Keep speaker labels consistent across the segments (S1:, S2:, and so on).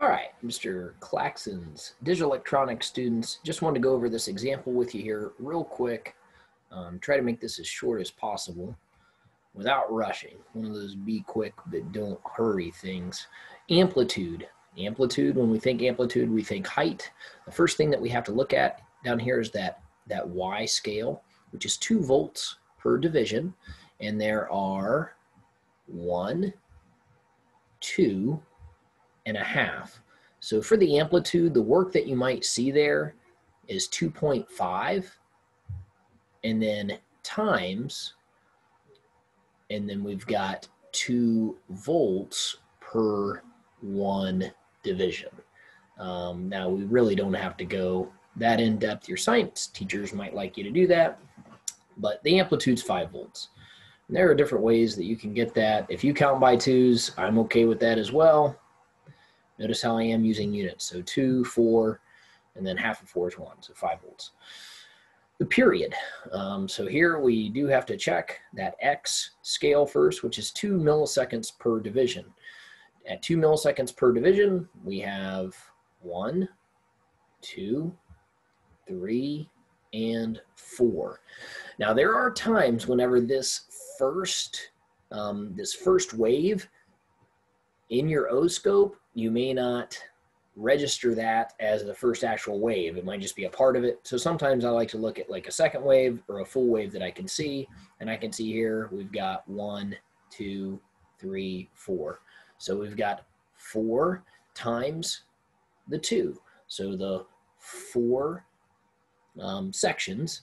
S1: All right, Mr. Claxons, digital electronics students, just wanted to go over this example with you here real quick. Um, try to make this as short as possible without rushing. One of those be quick but don't hurry things. Amplitude. Amplitude, when we think amplitude, we think height. The first thing that we have to look at down here is that, that Y scale, which is two volts per division. And there are one, two, and a half. So for the amplitude, the work that you might see there is 2.5 and then times, and then we've got two volts per one division. Um, now we really don't have to go that in depth. Your science teachers might like you to do that, but the amplitude's five volts. And there are different ways that you can get that. If you count by twos, I'm okay with that as well. Notice how I am using units. So two, four, and then half of four is one, so five volts. The period. Um, so here we do have to check that X scale first, which is two milliseconds per division. At two milliseconds per division, we have one, two, three, and four. Now there are times whenever this first, um, this first wave in your O-scope you may not register that as the first actual wave. It might just be a part of it. So sometimes I like to look at like a second wave or a full wave that I can see. And I can see here we've got one, two, three, four. So we've got four times the two. So the four um, sections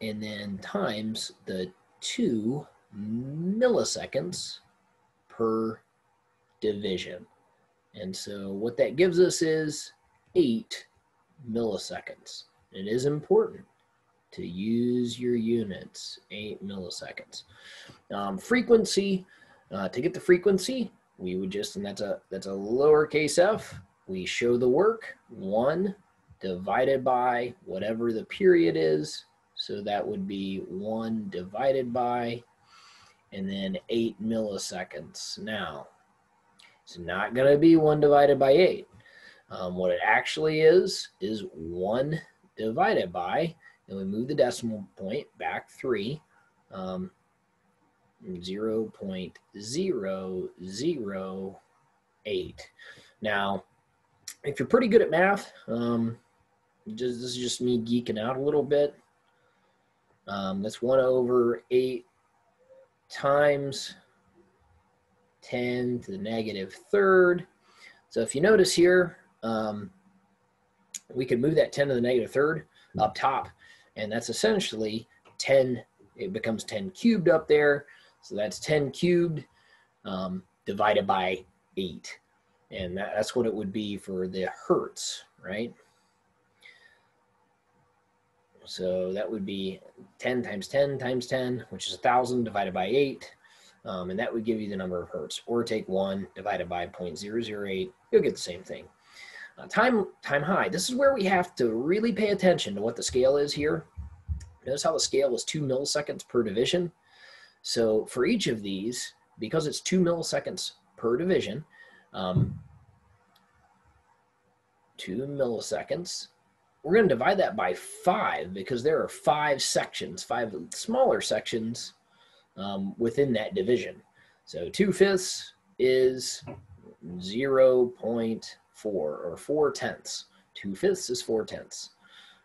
S1: and then times the two milliseconds per division. And so what that gives us is eight milliseconds. It is important to use your units, eight milliseconds. Um, frequency, uh, to get the frequency, we would just, and that's a, that's a lowercase f, we show the work, one divided by whatever the period is. So that would be one divided by and then 8 milliseconds. Now, it's not going to be 1 divided by 8. Um, what it actually is, is 1 divided by, and we move the decimal point back 3, um, 0 0.008. Now, if you're pretty good at math, um, just, this is just me geeking out a little bit. Um, that's 1 over 8 times 10 to the negative third. So if you notice here, um, we could move that 10 to the negative third up top, and that's essentially 10, it becomes 10 cubed up there. So that's 10 cubed um, divided by 8. And that, that's what it would be for the hertz, right? So that would be 10 times 10 times 10, which is 1,000 divided by 8. Um, and that would give you the number of hertz. Or take 1 divided by 0.008. You'll get the same thing. Uh, time, time high. This is where we have to really pay attention to what the scale is here. Notice how the scale is 2 milliseconds per division. So for each of these, because it's 2 milliseconds per division, um, 2 milliseconds we're going to divide that by five because there are five sections, five smaller sections um, within that division. So 2 fifths is 0 0.4 or 4 tenths. 2 fifths is 4 tenths.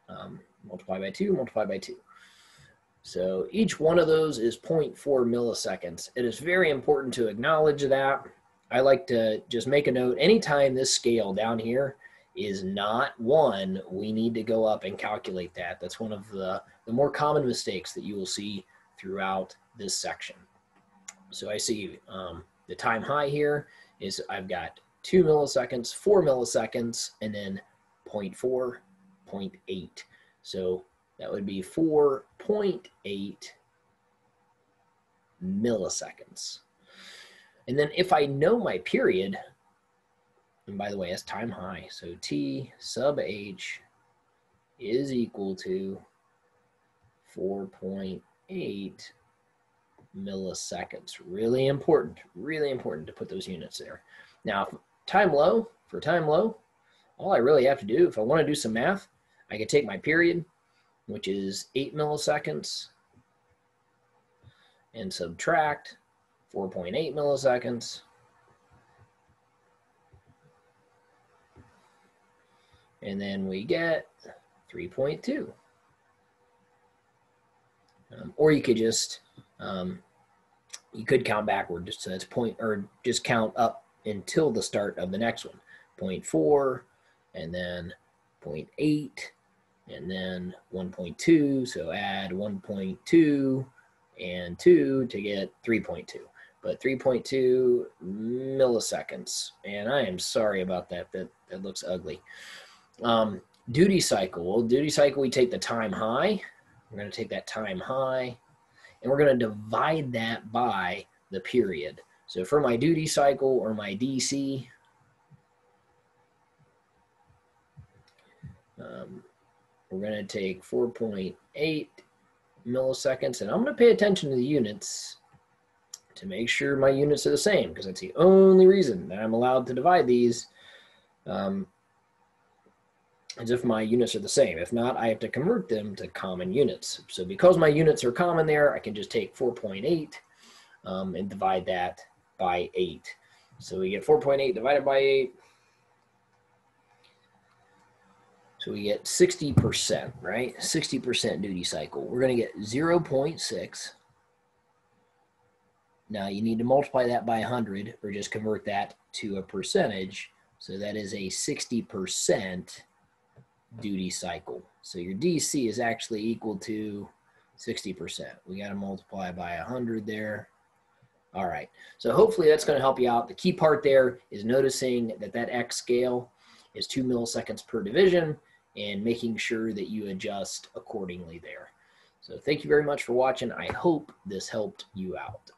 S1: Um, multiply by 2, multiply by 2. So each one of those is 0.4 milliseconds. It is very important to acknowledge that. I like to just make a note anytime this scale down here is not one, we need to go up and calculate that. That's one of the, the more common mistakes that you will see throughout this section. So I see um, the time high here is I've got two milliseconds, four milliseconds, and then 0 0.4, 0.8. So that would be 4.8 milliseconds. And then if I know my period, and by the way, that's time high. So T sub H is equal to 4.8 milliseconds. Really important, really important to put those units there. Now, time low, for time low, all I really have to do, if I want to do some math, I can take my period, which is 8 milliseconds, and subtract 4.8 milliseconds. And then we get 3.2. Um, or you could just, um, you could count backward just so it's point, or just count up until the start of the next one. 0.4, and then 0.8, and then 1.2. So add 1.2 and 2 to get 3.2. But 3.2 milliseconds. And I am sorry about that. That, that looks ugly. Um, duty cycle. Well, duty cycle, we take the time high. We're going to take that time high, and we're going to divide that by the period. So for my duty cycle or my DC, um, we're going to take 4.8 milliseconds, and I'm going to pay attention to the units to make sure my units are the same because that's the only reason that I'm allowed to divide these um, as if my units are the same. If not, I have to convert them to common units. So because my units are common there, I can just take 4.8 um, and divide that by 8. So we get 4.8 divided by 8. So we get 60%, right? 60% duty cycle. We're going to get 0.6. Now you need to multiply that by 100 or just convert that to a percentage. So that is a 60% duty cycle. So your DC is actually equal to 60%. We got to multiply by 100 there. All right. So hopefully that's going to help you out. The key part there is noticing that that X scale is 2 milliseconds per division and making sure that you adjust accordingly there. So thank you very much for watching. I hope this helped you out.